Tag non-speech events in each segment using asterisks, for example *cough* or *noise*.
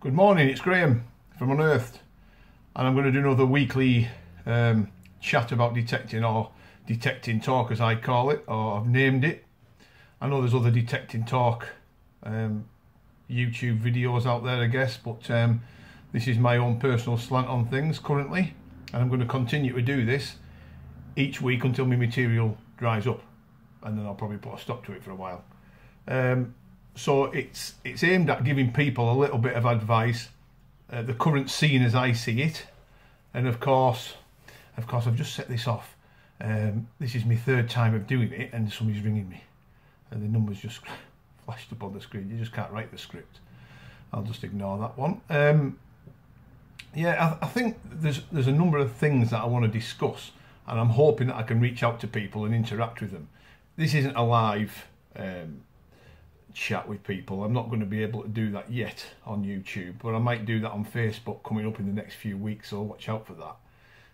Good morning, it's Graham from Unearthed, and I'm going to do another weekly um, chat about detecting or detecting talk, as I call it, or I've named it. I know there's other detecting talk um, YouTube videos out there, I guess, but um, this is my own personal slant on things currently, and I'm going to continue to do this each week until my material dries up, and then I'll probably put a stop to it for a while. So it's it's aimed at giving people a little bit of advice, uh, the current scene as I see it, and of course, of course, I've just set this off. Um, this is my third time of doing it, and somebody's ringing me, and the numbers just *laughs* flashed up on the screen. You just can't write the script. I'll just ignore that one. Um, yeah, I, I think there's there's a number of things that I want to discuss, and I'm hoping that I can reach out to people and interact with them. This isn't a live um, chat with people. I'm not going to be able to do that yet on YouTube, but I might do that on Facebook coming up in the next few weeks. So watch out for that.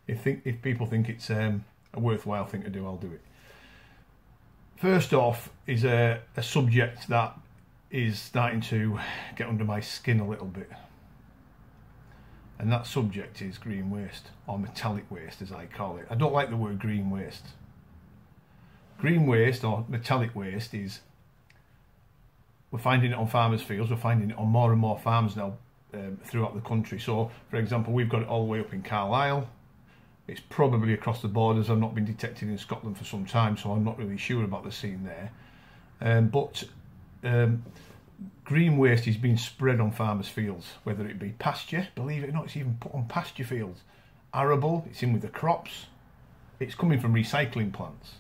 If think if people think it's um, a worthwhile thing to do, I'll do it. First off, is a, a subject that is starting to get under my skin a little bit, and that subject is green waste or metallic waste, as I call it. I don't like the word green waste. Green waste or metallic waste is we're finding it on farmers' fields. We're finding it on more and more farms now um, throughout the country. So, for example, we've got it all the way up in Carlisle. It's probably across the borders. I've not been detected in Scotland for some time, so I'm not really sure about the scene there. Um, but um, green waste is being spread on farmers' fields, whether it be pasture, believe it or not, it's even put on pasture fields. Arable, it's in with the crops. It's coming from recycling plants.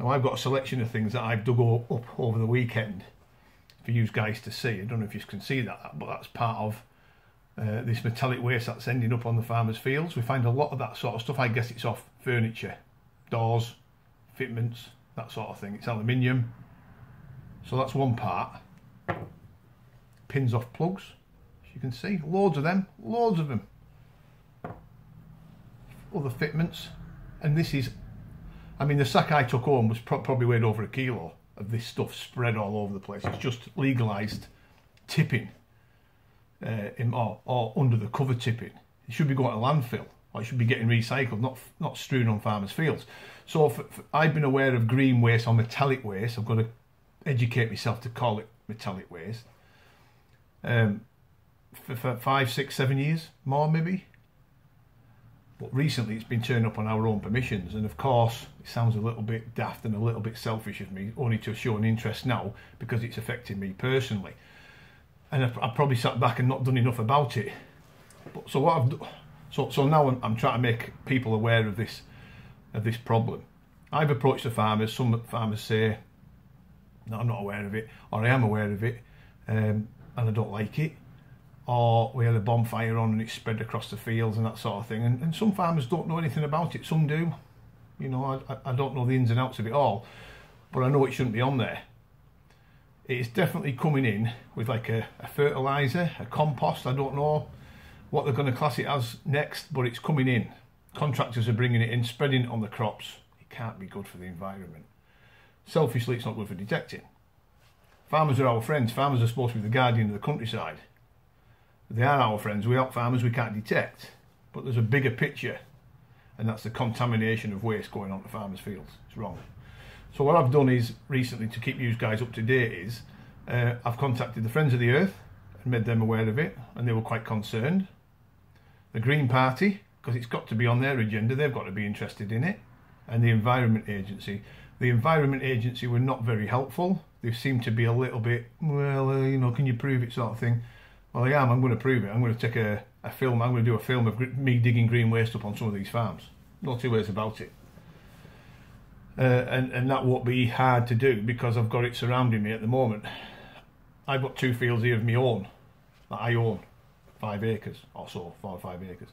Now, I've got a selection of things that I've dug up over the weekend for you guys to see. I don't know if you can see that, but that's part of uh, this metallic waste that's ending up on the farmers' fields. We find a lot of that sort of stuff. I guess it's off furniture, doors, fitments, that sort of thing. It's aluminium. So that's one part. Pins off plugs, as you can see. Loads of them, loads of them. Other fitments. And this is, I mean, the sack I took home was pro probably weighed over a kilo of this stuff spread all over the place. It's just legalised tipping uh, in, or, or under the cover tipping. It should be going to landfill or it should be getting recycled, not not strewn on farmers' fields. So for, for, I've been aware of green waste or metallic waste. I've got to educate myself to call it metallic waste. Um, for, for five, six, seven years, more maybe. But recently it's been turned up on our own permissions, and of course it sounds a little bit daft and a little bit selfish of me, only to show an interest now because it's affecting me personally. And I've, I've probably sat back and not done enough about it. But so what I've so so now I'm, I'm trying to make people aware of this of this problem. I've approached the farmers. Some farmers say, "No, I'm not aware of it," or "I am aware of it, um, and I don't like it." Or we had a bonfire on and it spread across the fields and that sort of thing. And, and some farmers don't know anything about it, some do. You know, I, I don't know the ins and outs of it all, but I know it shouldn't be on there. It's definitely coming in with like a, a fertiliser, a compost. I don't know what they're going to class it as next, but it's coming in. Contractors are bringing it in, spreading it on the crops. It can't be good for the environment. Selfishly, it's not good for detecting. Farmers are our friends. Farmers are supposed to be the guardian of the countryside they are our friends. We help farmers we can't detect. But there's a bigger picture, and that's the contamination of waste going on to farmers' fields. It's wrong. So what I've done is recently to keep you guys up to date is uh, I've contacted the Friends of the Earth and made them aware of it, and they were quite concerned. The Green Party, because it's got to be on their agenda, they've got to be interested in it, and the Environment Agency. The Environment Agency were not very helpful. They seemed to be a little bit, well, uh, you know, can you prove it sort of thing. Well, I am. I'm going to prove it. I'm going to take a, a film. I'm going to do a film of me digging green waste up on some of these farms. No two ways about it. Uh, and, and that won't be hard to do because I've got it surrounding me at the moment. I've got two fields here of my own that I own, five acres or so, four or five acres.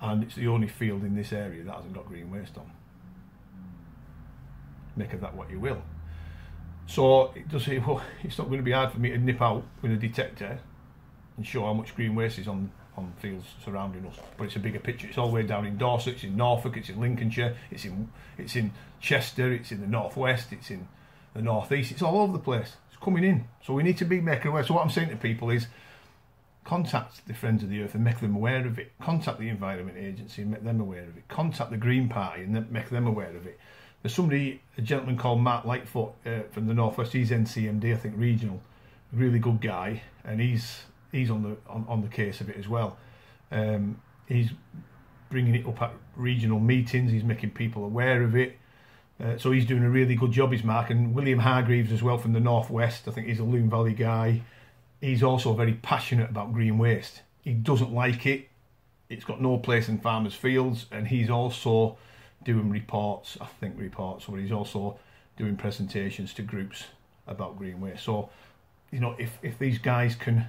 And it's the only field in this area that hasn't got green waste on. Make of that what you will. So it does say, well, it's not going to be hard for me to nip out with a detector and show how much green waste is on, on fields surrounding us. But it's a bigger picture. It's all the way down in Dorset, it's in Norfolk, it's in Lincolnshire, it's in it's in Chester, it's in the northwest, it's in the northeast. It's all over the place. It's coming in. So we need to be making aware. So what I'm saying to people is, contact the Friends of the Earth and make them aware of it. Contact the Environment Agency and make them aware of it. Contact the Green Party and make them aware of it. There's somebody, a gentleman called Matt Lightfoot uh, from the Northwest. He's NCMD, I think, regional. Really good guy, and he's he's on the on, on the case of it as well. Um, he's bringing it up at regional meetings. He's making people aware of it. Uh, so he's doing a really good job, His Mark. And William Hargreaves as well from the Northwest. I think he's a Lune Valley guy. He's also very passionate about green waste. He doesn't like it. It's got no place in farmers' fields, and he's also doing reports, I think reports, but he's also doing presentations to groups about green waste. So, you know, if, if these guys can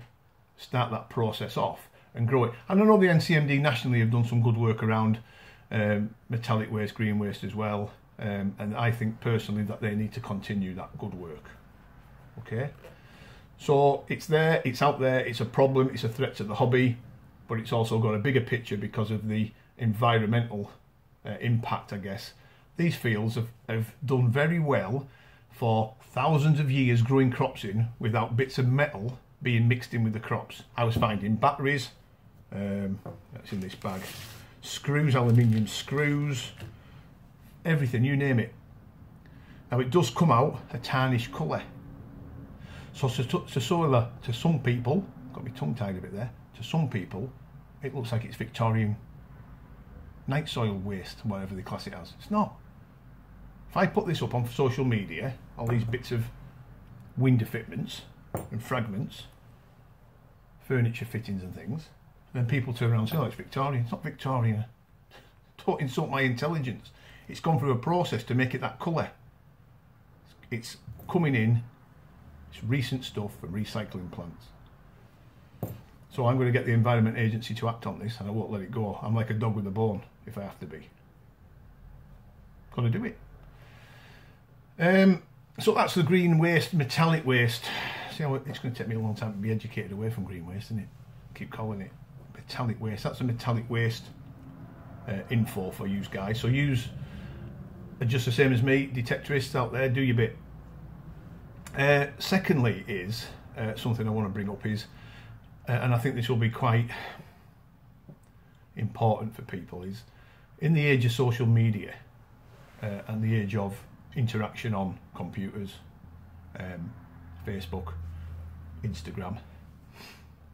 start that process off and grow it. And I know the NCMD nationally have done some good work around um, metallic waste, green waste as well. Um, and I think personally that they need to continue that good work. Okay? So it's there, it's out there, it's a problem, it's a threat to the hobby, but it's also got a bigger picture because of the environmental uh, impact, I guess. These fields have, have done very well for thousands of years growing crops in without bits of metal being mixed in with the crops. I was finding batteries, um, that's in this bag, screws, aluminium screws, everything, you name it. Now it does come out a tarnished colour. So to, to, to, to some people, got me tongue tied a bit there, to some people, it looks like it's Victorian night soil waste, whatever they class it as. It's not. If I put this up on social media, all these bits of window fitments and fragments, furniture fittings and things, then people turn around and say, oh, it's Victorian. It's not Victorian. *laughs* Don't insult my intelligence. It's gone through a process to make it that colour. It's coming in, it's recent stuff from recycling plants. So I'm going to get the Environment Agency to act on this and I won't let it go. I'm like a dog with a bone if I have to be. To do it. Um, so that's the green waste, metallic waste. See how it's going to take me a long time to be educated away from green waste, isn't it? Keep calling it metallic waste. That's a metallic waste uh, info for you guys. So use just the same as me, detectorists out there, do your bit. Uh, secondly, is uh, something I want to bring up is uh, and I think this will be quite important for people, is in the age of social media uh, and the age of interaction on computers, um, Facebook, Instagram,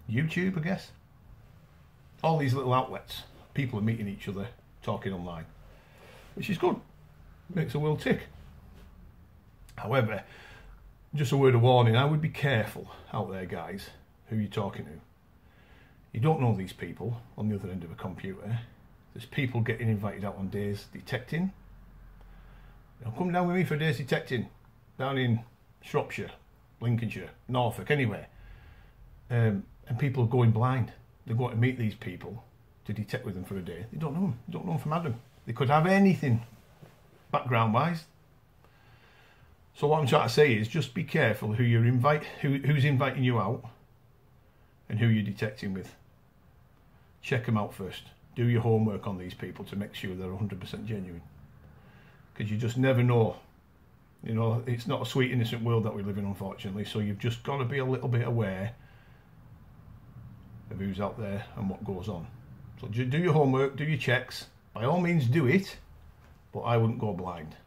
YouTube, I guess, all these little outlets, people are meeting each other, talking online, which is good, makes the world tick. However, just a word of warning, I would be careful out there, guys who you're talking to. You don't know these people on the other end of a computer. There's people getting invited out on days detecting. Now come down with me for days detecting down in Shropshire, Lincolnshire, Norfolk, anywhere. Um, and people are going blind. They're going to meet these people to detect with them for a day. They don't know them. They don't know them from Adam. They could have anything background wise. So what I'm trying to say is just be careful who you're invite who, who's inviting you out and who you're detecting with. Check them out first. Do your homework on these people to make sure they're 100% genuine. Because you just never know. You know, it's not a sweet, innocent world that we live in, unfortunately. So you've just got to be a little bit aware of who's out there and what goes on. So do your homework, do your checks. By all means, do it, but I wouldn't go blind.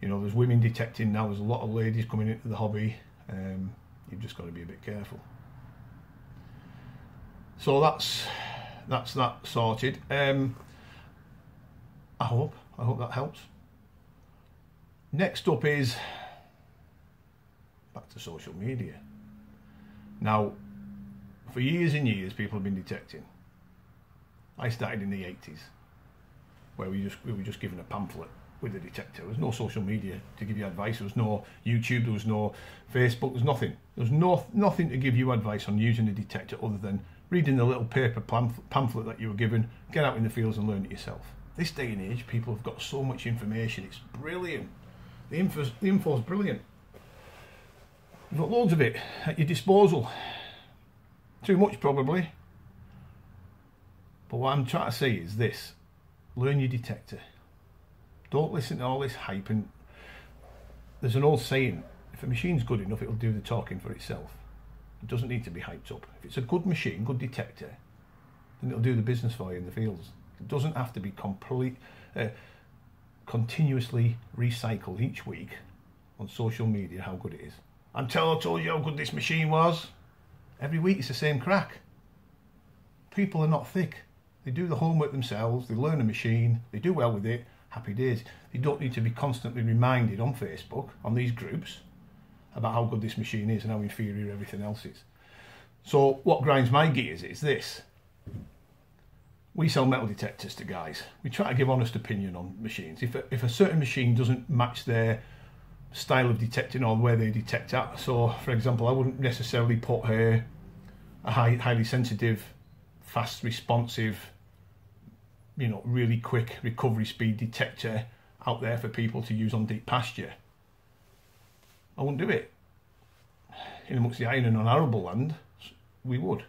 You know, there's women detecting now. There's a lot of ladies coming into the hobby. Um, you've just got to be a bit careful so that's that's that sorted. Um, I hope I hope that helps. Next up is back to social media. Now, for years and years, people have been detecting. I started in the 80s, where we just we were just given a pamphlet with a detector. There was no social media to give you advice. There was no YouTube. There was no Facebook. There was nothing. There was no nothing to give you advice on using a detector other than reading the little paper pamphlet that you were given, get out in the fields and learn it yourself. This day and age, people have got so much information, it's brilliant. The info, the info's brilliant. You've got loads of it at your disposal. Too much, probably. But what I'm trying to say is this learn your detector. Don't listen to all this hype. And there's an old saying if a machine's good enough, it'll do the talking for itself. It doesn't need to be hyped up. If it's a good machine, good detector, then it'll do the business for you in the fields. It doesn't have to be complete, uh, continuously recycled each week on social media how good it is. Telling I told you how good this machine was. Every week it's the same crack. People are not thick. They do the homework themselves, they learn a machine, they do well with it, happy days. They don't need to be constantly reminded on Facebook, on these groups, about how good this machine is and how inferior everything else is. So what grinds my gears is this. We sell metal detectors to guys. We try to give honest opinion on machines. If a, if a certain machine doesn't match their style of detecting or where they detect at, so for example, I wouldn't necessarily put a, a high, highly sensitive, fast responsive, you know, really quick recovery speed detector out there for people to use on deep pasture. I wouldn't do it. In amongst the iron and on arable land, we would.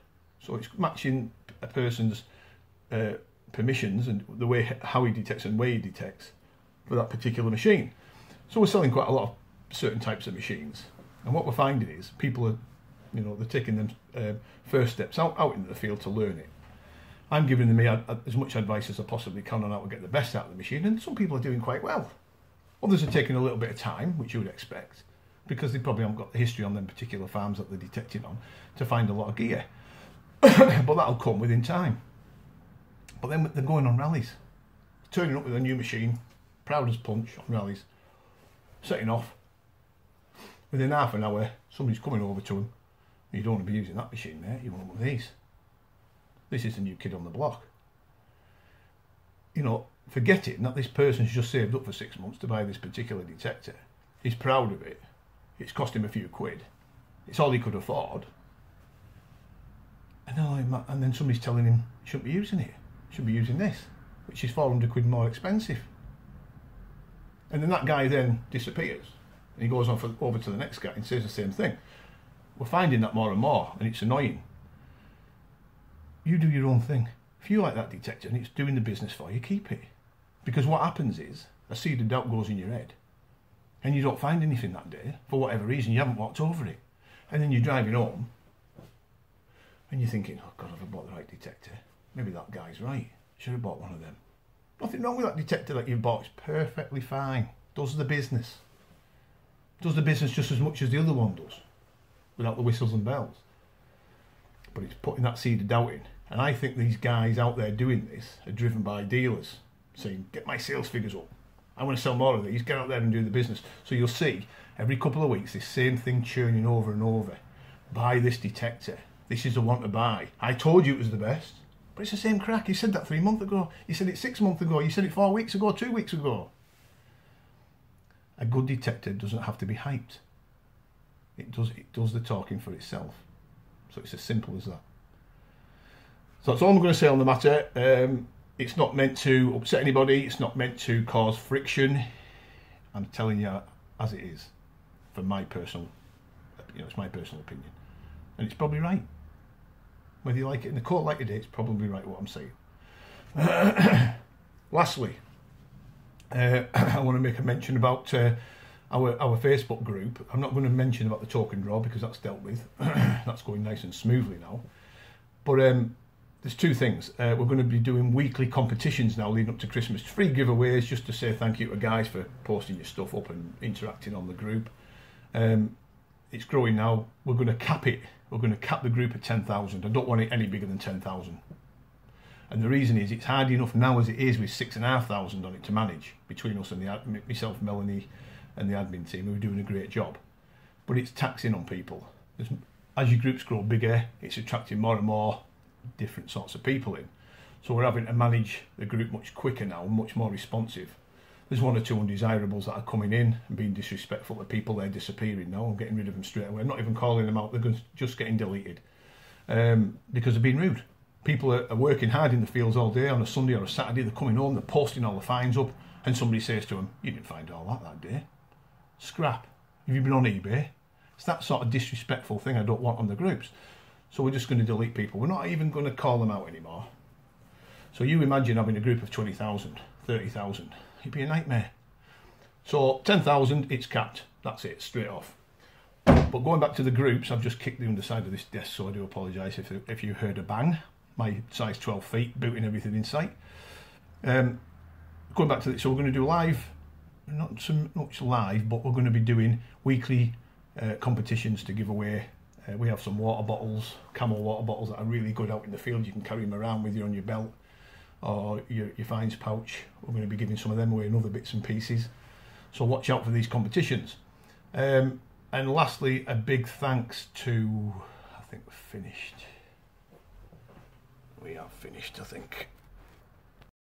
So it's matching a person's uh, permissions and the way how he detects and where he detects for that particular machine. So we're selling quite a lot of certain types of machines, and what we're finding is people are, you know, they're taking them uh, first steps out out into the field to learn it. I'm giving them as much advice as I possibly can on how to get the best out of the machine, and some people are doing quite well. Others are taking a little bit of time, which you would expect, because they probably haven't got the history on them particular farms that they're detecting on to find a lot of gear. *coughs* but that'll come within time. But then they're going on rallies, turning up with a new machine, proud as punch on rallies, setting off. Within half an hour, somebody's coming over to them. You don't want to be using that machine there, you want one of these. This is the new kid on the block. You know, forgetting that this person's just saved up for six months to buy this particular detector. He's proud of it. It's cost him a few quid. It's all he could afford. And then, and then somebody's telling him he shouldn't be using it. He should be using this, which is 400 quid more expensive. And then that guy then disappears. And he goes on for, over to the next guy and says the same thing. We're finding that more and more, and it's annoying you do your own thing. If you like that detector and it's doing the business for you, keep it. Because what happens is a seed of doubt goes in your head and you don't find anything that day for whatever reason, you haven't walked over it. And then you're driving home and you're thinking, oh God, have I bought the right detector? Maybe that guy's right. Should have bought one of them. Nothing wrong with that detector that you've bought. It's perfectly fine. Does the business. Does the business just as much as the other one does without the whistles and bells but it's putting that seed of doubt in. And I think these guys out there doing this are driven by dealers saying, get my sales figures up. I want to sell more of these, get out there and do the business. So you'll see every couple of weeks this same thing churning over and over. Buy this detector. This is the one to buy. I told you it was the best. But it's the same crack. You said that three months ago. You said it six months ago. You said it four weeks ago, two weeks ago. A good detector doesn't have to be hyped. It does, it does the talking for itself. So it's as simple as that. So that's all I'm going to say on the matter. Um, it's not meant to upset anybody. It's not meant to cause friction. I'm telling you as it is, from my personal, you know, it's my personal opinion, and it's probably right. Whether you like it in the court like today, it's probably right what I'm saying. *coughs* lastly, uh, *coughs* I want to make a mention about uh, our our Facebook group. I'm not going to mention about the talk and draw because that's dealt with. *coughs* that's going nice and smoothly now. But um, there's two things. Uh, we're going to be doing weekly competitions now leading up to Christmas. Free giveaways just to say thank you to guys for posting your stuff up and interacting on the group. Um, it's growing now. We're going to cap it. We're going to cap the group at 10,000. I don't want it any bigger than 10,000. And the reason is it's hard enough now as it is with six and a half thousand on it to manage between us and the myself, Melanie, and the admin team who are doing a great job. But it's taxing on people. As your groups grow bigger, it's attracting more and more different sorts of people in. So we're having to manage the group much quicker now, much more responsive. There's one or two undesirables that are coming in and being disrespectful to people. They're disappearing now. I'm getting rid of them straight away. I'm not even calling them out. They're just getting deleted um, because they're being rude. People are, are working hard in the fields all day on a Sunday or a Saturday. They're coming home. They're posting all the fines up, and somebody says to them, "You didn't find all that that day." scrap. Have you been on eBay? It's that sort of disrespectful thing I don't want on the groups. So we're just going to delete people. We're not even going to call them out anymore. So you imagine having a group of 20,000, 30,000. It'd be a nightmare. So 10,000, it's capped. That's it, straight off. But going back to the groups, I've just kicked the underside of this desk, so I do apologise if, if you heard a bang. My size 12 feet, booting everything in sight. Um, going back to this, so we're going to do live, not so much live, but we're going to be doing weekly uh, competitions to give away. Uh, we have some water bottles, camel water bottles that are really good out in the field. You can carry them around with you on your belt or your, your pouch. We're going to be giving some of them away and other bits and pieces. So watch out for these competitions. Um, and lastly, a big thanks to, I think we're finished. We are finished, I think.